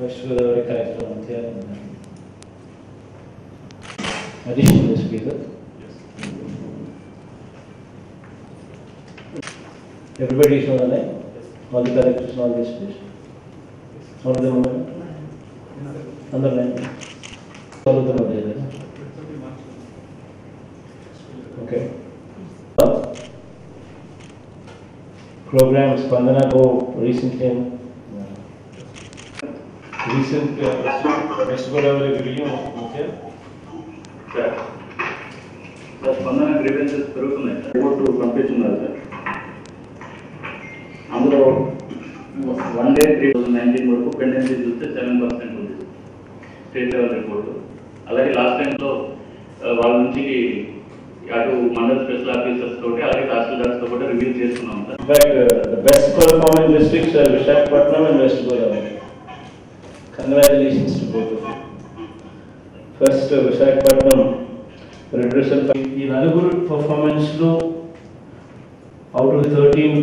Vishwagodavari Karyakrama Additional speaker. Yes. Everybody is on the line? Yes. All the collectors all this please. Yes. All of them on On the line. All of them are there. Okay. Programs. Pandana Go recently uh, uh, West Godavari review, okay? Sir sir Spandana grievances పెరుగుతున్నాయి sir report పంపిస్తున్నారు sir అందులో one day three thousand nineteen వరకు pendency చూస్తే seven percent ఉంది state level report అలాగే last టైంలో వాళ్ళ నుంచి అటు మండల్ స్పెషల్ ఆఫీసర్స్ తోటి అలాగే తహసీల్దార్స్తో కూడా రివ్యూ చేసుకున్నాం sir In fact, uh, the best performing districts Congratulations to both of you. First, ఈ నలుగురు పర్ఫార్మెన్స్లో out of thirteen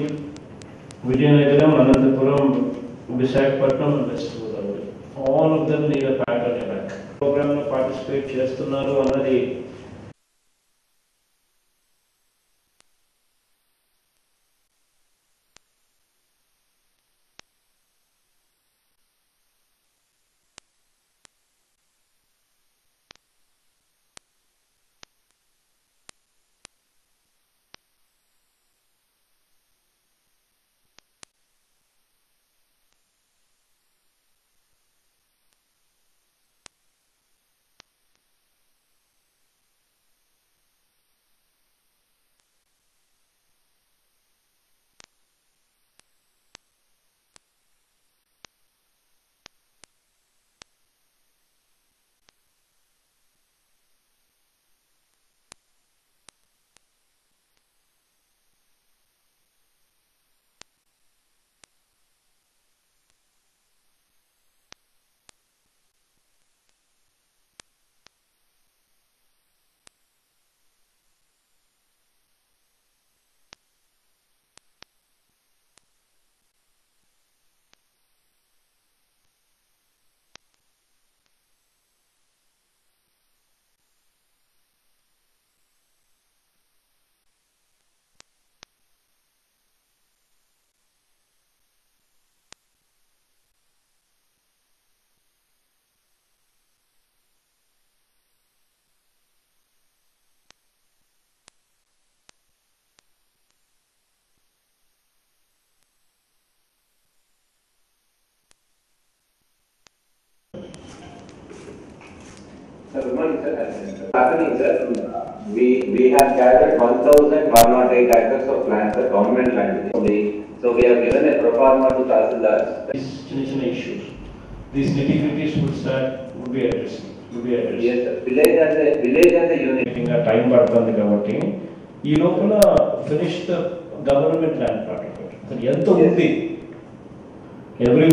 Vizianagaram Anantapur Visakhapatnam West Godavari all of them need pat back ప్రోగ్రామ్లో participate చేస్తున్నారు అన్నది Sir, good morning, sir. Happening, sir, we, we have gathered one thousand one not eight acres of land, sir, government land. We- So we have given a pro forma to Tahsildars. these చిన్న చిన్న issues, these nitty-gritties would start, would be addressed, would be addressed. Yes, sir. Village as a, village as a unit. ఇంకా time పడుతుంది కాబట్టి ఈ లోపల finish the government land part ఎంత ఉంది every